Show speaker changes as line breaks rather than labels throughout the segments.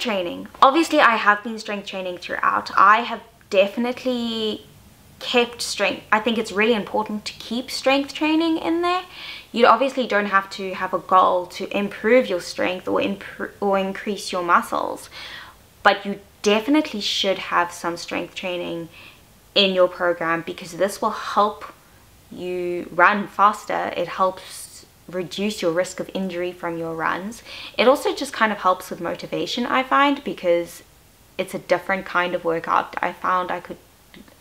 training. Obviously, I have been strength training throughout. I have definitely kept strength. I think it's really important to keep strength training in there. You obviously don't have to have a goal to improve your strength or improve or increase your muscles, but you definitely should have some strength training in your program because this will help you run faster. It helps reduce your risk of injury from your runs. It also just kind of helps with motivation, I find, because it's a different kind of workout. I found I could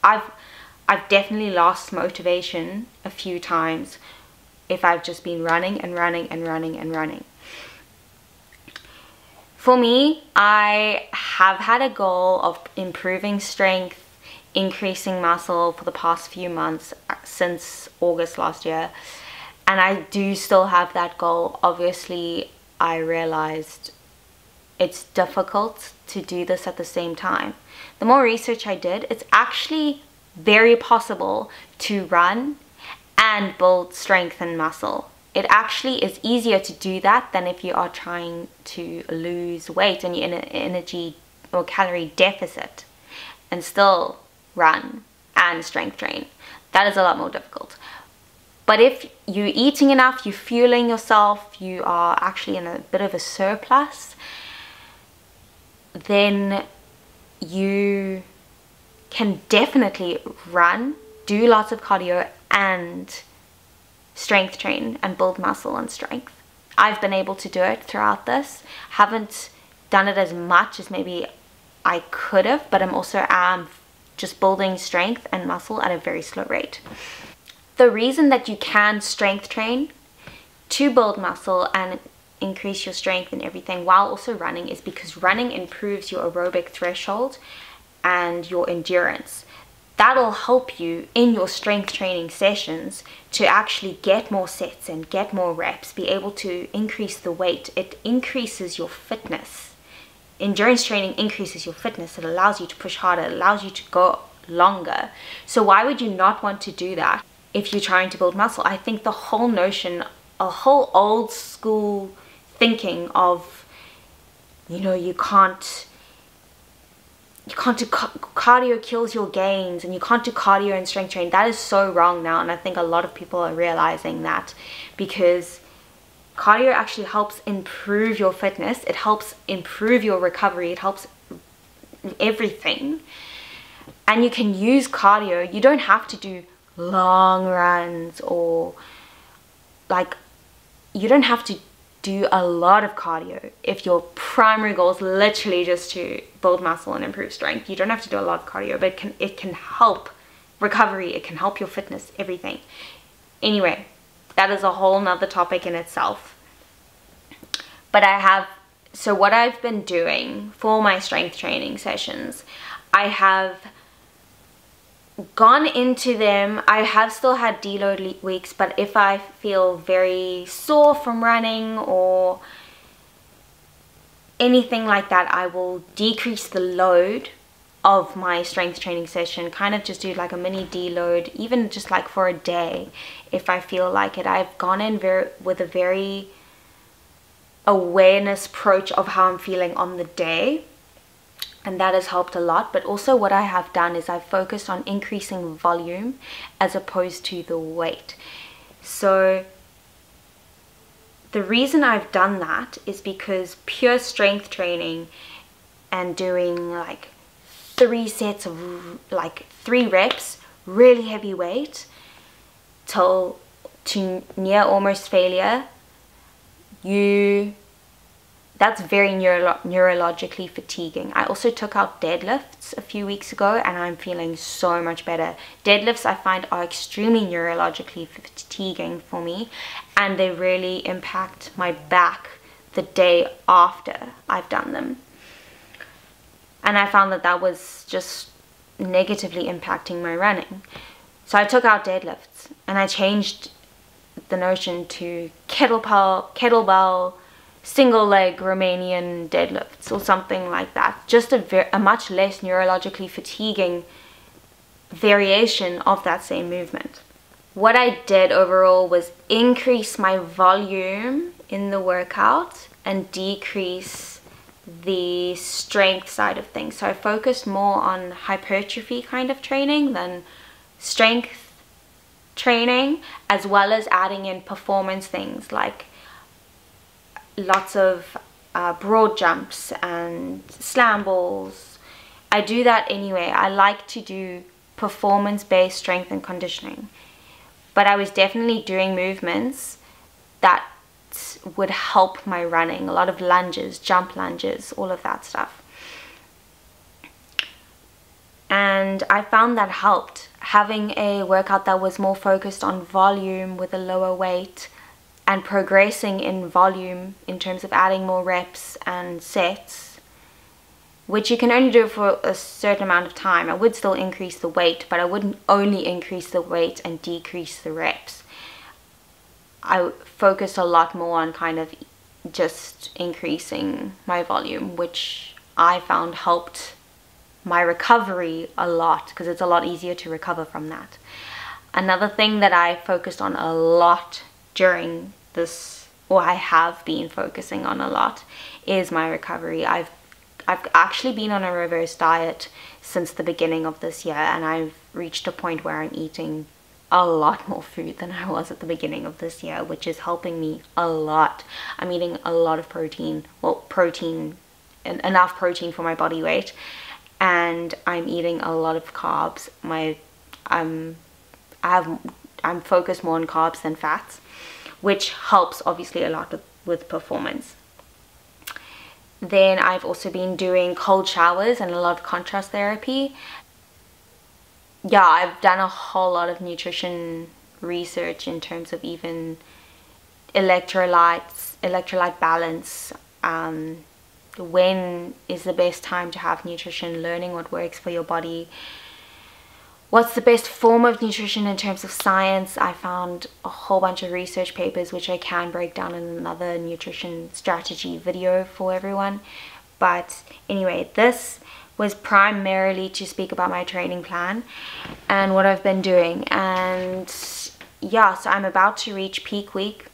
I've I've definitely lost motivation a few times if I've just been running and running and running and running. For me, I have had a goal of improving strength, increasing muscle for the past few months uh, since August last year. And I do still have that goal. Obviously, I realized it's difficult to do this at the same time. The more research I did, it's actually very possible to run and build strength and muscle. It actually is easier to do that than if you are trying to lose weight and you're in an energy or calorie deficit and still run and strength train. That is a lot more difficult. But if you're eating enough, you're fueling yourself, you are actually in a bit of a surplus, then you can definitely run, do lots of cardio and strength train and build muscle and strength. I've been able to do it throughout this. Haven't done it as much as maybe I could have, but I'm also um, just building strength and muscle at a very slow rate. The reason that you can strength train to build muscle and increase your strength and everything while also running is because running improves your aerobic threshold and your endurance. That'll help you in your strength training sessions to actually get more sets and get more reps, be able to increase the weight. It increases your fitness. Endurance training increases your fitness. It allows you to push harder, it allows you to go longer. So why would you not want to do that if you're trying to build muscle? I think the whole notion, a whole old school thinking of, you know, you can't you can't do cardio kills your gains and you can't do cardio and strength training that is so wrong now and i think a lot of people are realizing that because cardio actually helps improve your fitness it helps improve your recovery it helps everything and you can use cardio you don't have to do long runs or like you don't have to do a lot of cardio if your primary goal is literally just to build muscle and improve strength. You don't have to do a lot of cardio but it can it can help recovery. It can help your fitness everything. Anyway that is a whole nother topic in itself. But i have so what i've been doing for my strength training sessions i have gone into them. I have still had deload weeks but if i feel very sore from running or anything like that i will decrease the load of my strength training session kind of just do like a mini deload even just like for a day if i feel like it. I've gone in very with a very awareness approach of how i'm feeling on the day and that has helped a lot. But also what I have done is I've focused on increasing volume as opposed to the weight. So the reason I've done that is because pure strength training and doing like three sets of like three reps really heavy weight till to near almost failure you that's very neuro neurologically fatiguing. I also took out deadlifts a few weeks ago and I'm feeling so much better. Deadlifts I find are extremely neurologically fatiguing for me and they really impact my back the day after I've done them. And I found that that was just negatively impacting my running. So I took out deadlifts and I changed the notion to kettlebell, kettlebell single leg Romanian deadlifts or something like that. Just a, a much less neurologically fatiguing variation of that same movement. What I did overall was increase my volume in the workout and decrease the strength side of things. So I focused more on hypertrophy kind of training than strength training, as well as adding in performance things like lots of uh, broad jumps and slam balls. I do that anyway. I like to do performance-based strength and conditioning. But I was definitely doing movements that would help my running. A lot of lunges, jump lunges, all of that stuff. And I found that helped. Having a workout that was more focused on volume with a lower weight and progressing in volume in terms of adding more reps and sets, which you can only do for a certain amount of time. I would still increase the weight, but I wouldn't only increase the weight and decrease the reps. I focused a lot more on kind of just increasing my volume, which I found helped my recovery a lot because it's a lot easier to recover from that. Another thing that I focused on a lot during this, or I have been focusing on a lot, is my recovery. I've I've actually been on a reverse diet since the beginning of this year and I've reached a point where I'm eating a lot more food than I was at the beginning of this year, which is helping me a lot. I'm eating a lot of protein, well, protein, enough protein for my body weight, and I'm eating a lot of carbs. My, I'm, I have, I'm focused more on carbs than fats, which helps obviously a lot with, with performance. Then I've also been doing cold showers and a lot of contrast therapy. Yeah, I've done a whole lot of nutrition research in terms of even electrolytes, electrolyte balance, um, when is the best time to have nutrition, learning what works for your body, what's the best form of nutrition in terms of science. I found a whole bunch of research papers which I can break down in another nutrition strategy video for everyone. But anyway, this was primarily to speak about my training plan and what I've been doing and yeah so I'm about to reach peak week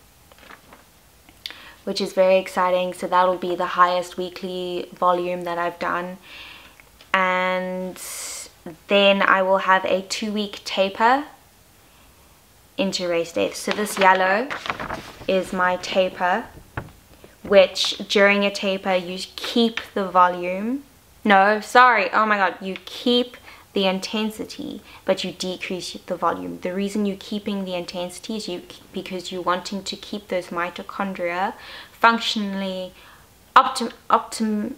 which is very exciting so that'll be the highest weekly volume that I've done and then I will have a two week taper into race day so this yellow is my taper which during a taper you keep the volume no, sorry. Oh my god. You keep the intensity, but you decrease the volume. The reason you're keeping the intensity is you because you're wanting to keep those mitochondria functionally optim optim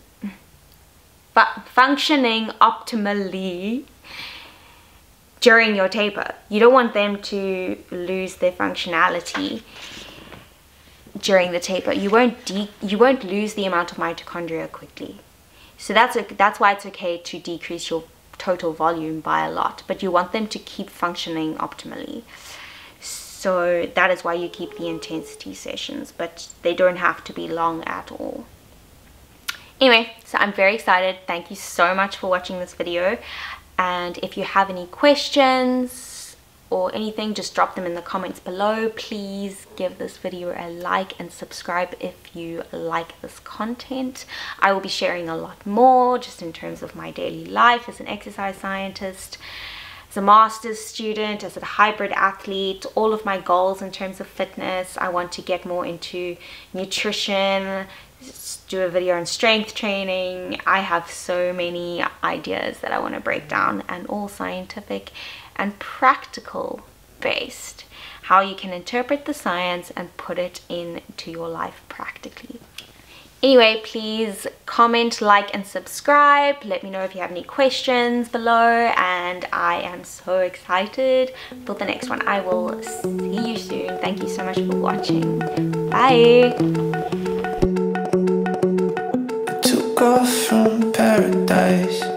functioning optimally during your taper. You don't want them to lose their functionality during the taper. You won't you won't lose the amount of mitochondria quickly. So that's, a, that's why it's okay to decrease your total volume by a lot, but you want them to keep functioning optimally. So that is why you keep the intensity sessions, but they don't have to be long at all. Anyway, so I'm very excited. Thank you so much for watching this video. And if you have any questions, or anything just drop them in the comments below please give this video a like and subscribe if you like this content i will be sharing a lot more just in terms of my daily life as an exercise scientist a master's student as a hybrid athlete all of my goals in terms of fitness i want to get more into nutrition do a video on strength training i have so many ideas that i want to break down and all scientific and practical based how you can interpret the science and put it into your life practically. Anyway, please comment, like, and subscribe. Let me know if you have any questions below. And I am so excited for the next one. I will see you soon. Thank you so much for watching. Bye. Took off from paradise